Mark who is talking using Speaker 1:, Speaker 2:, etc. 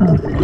Speaker 1: Oh,